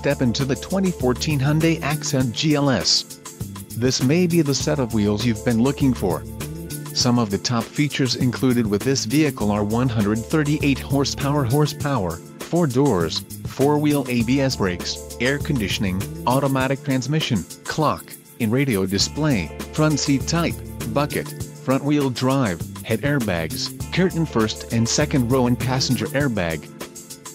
step into the 2014 Hyundai Accent GLS. This may be the set of wheels you've been looking for. Some of the top features included with this vehicle are 138 horsepower horsepower, 4 doors, 4-wheel ABS brakes, air conditioning, automatic transmission, clock, in-radio display, front seat type, bucket, front-wheel drive, head airbags, curtain first and second row and passenger airbag.